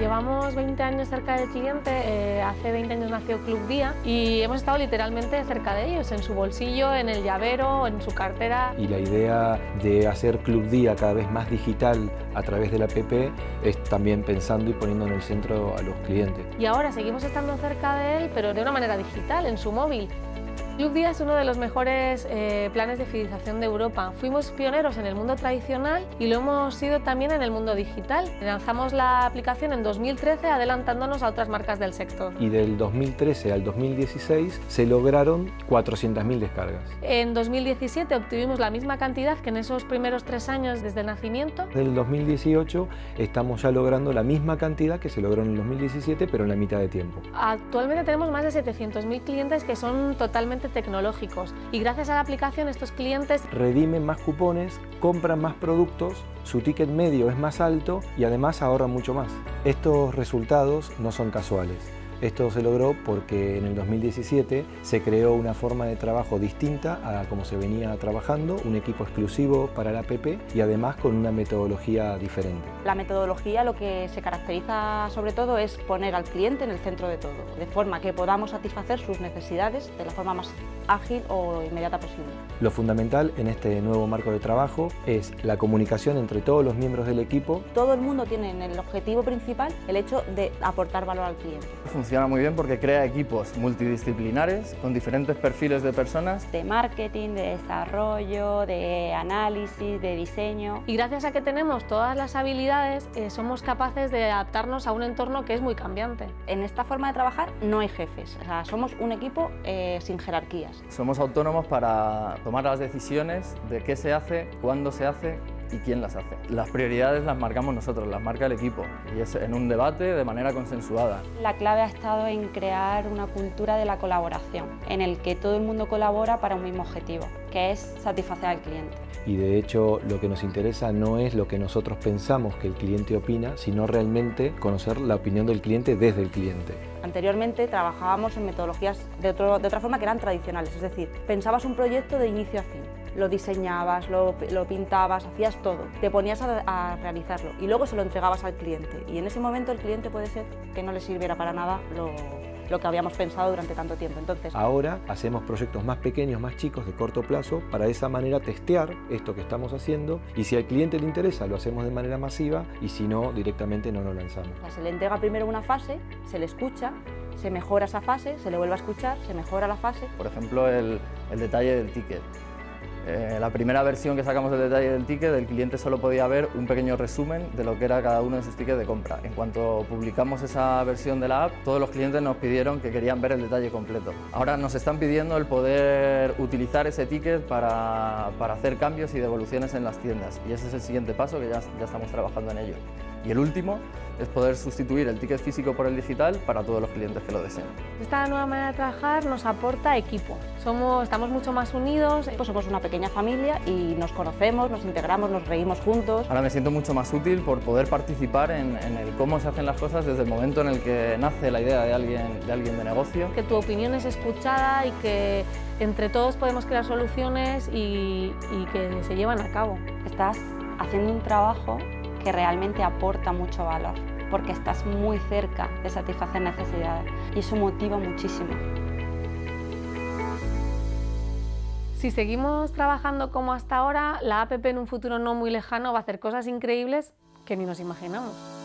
llevamos 20 años cerca del cliente, eh, hace 20 años nació Club Día y hemos estado literalmente cerca de ellos, en su bolsillo, en el llavero, en su cartera. Y la idea de hacer Club Día cada vez más digital a través de la PP es también pensando y poniendo en el centro a los clientes. Y ahora seguimos estando cerca de él, pero de una manera digital, en su móvil. Club Día es uno de los mejores eh, planes de fidelización de Europa. Fuimos pioneros en el mundo tradicional y lo hemos sido también en el mundo digital. Lanzamos la aplicación en 2013 adelantándonos a otras marcas del sector. Y del 2013 al 2016 se lograron 400.000 descargas. En 2017 obtuvimos la misma cantidad que en esos primeros tres años desde el nacimiento. En el 2018 estamos ya logrando la misma cantidad que se logró en el 2017, pero en la mitad de tiempo. Actualmente tenemos más de 700.000 clientes que son totalmente tecnológicos y gracias a la aplicación estos clientes redimen más cupones, compran más productos, su ticket medio es más alto y además ahorran mucho más. Estos resultados no son casuales. Esto se logró porque en el 2017 se creó una forma de trabajo distinta a como se venía trabajando, un equipo exclusivo para la APP y además con una metodología diferente. La metodología lo que se caracteriza sobre todo es poner al cliente en el centro de todo, de forma que podamos satisfacer sus necesidades de la forma más ágil o inmediata posible. Lo fundamental en este nuevo marco de trabajo es la comunicación entre todos los miembros del equipo. Todo el mundo tiene en el objetivo principal el hecho de aportar valor al cliente. Funciona muy bien porque crea equipos multidisciplinares con diferentes perfiles de personas. De marketing, de desarrollo, de análisis, de diseño. Y gracias a que tenemos todas las habilidades, eh, somos capaces de adaptarnos a un entorno que es muy cambiante. En esta forma de trabajar no hay jefes, o sea, somos un equipo eh, sin jerarquías. Somos autónomos para tomar las decisiones de qué se hace, cuándo se hace y quién las hace. Las prioridades las marcamos nosotros, las marca el equipo y es en un debate de manera consensuada. La clave ha estado en crear una cultura de la colaboración, en el que todo el mundo colabora para un mismo objetivo, que es satisfacer al cliente. Y de hecho lo que nos interesa no es lo que nosotros pensamos que el cliente opina, sino realmente conocer la opinión del cliente desde el cliente. Anteriormente trabajábamos en metodologías de, de otra forma que eran tradicionales, es decir, pensabas un proyecto de inicio a fin, lo diseñabas, lo, lo pintabas, hacías todo, te ponías a, a, realizarlo y luego se lo entregabas al cliente y en ese momento el cliente puede ser que no le sirviera para nada lo, lo que habíamos pensado durante tanto tiempo. Entonces, Ahora hacemos proyectos más pequeños, más chicos, de corto plazo, para de esa manera testear esto que estamos haciendo y si al cliente le interesa lo hacemos de manera masiva y si no, directamente no lo lanzamos. se le entrega primero una fase, se le escucha, se mejora esa fase, se le vuelve a escuchar, se mejora la fase. Por ejemplo, el, el detalle del ticket. Eh, la primera versión que sacamos del detalle del ticket, el cliente solo podía ver un pequeño resumen de lo que era cada uno de sus tickets de compra. En cuanto publicamos esa versión de la app, todos los clientes nos pidieron que querían ver el detalle completo. Ahora nos están pidiendo el poder utilizar ese ticket para, para hacer cambios y devoluciones en las tiendas. Y ese es el siguiente paso que ya, ya estamos trabajando en ello. Y el último es poder sustituir el ticket físico por el digital para todos los clientes que lo deseen. Esta nueva manera de trabajar nos aporta equipo. Somos, estamos mucho más unidos. Pues somos una pequeña familia y nos conocemos, nos integramos, nos reímos juntos. Ahora me siento mucho más útil por poder participar en, en el cómo se hacen las cosas desde el momento en el que nace la idea de alguien de, alguien de negocio. Que tu opinión es escuchada y que entre todos podemos crear soluciones y, y que se llevan a cabo. Estás haciendo un trabajo que realmente aporta mucho valor, porque estás muy cerca de satisfacer necesidades y eso motiva muchísimo. Si seguimos trabajando como hasta ahora, la APP en un futuro no muy lejano va a hacer cosas increíbles que ni nos imaginamos.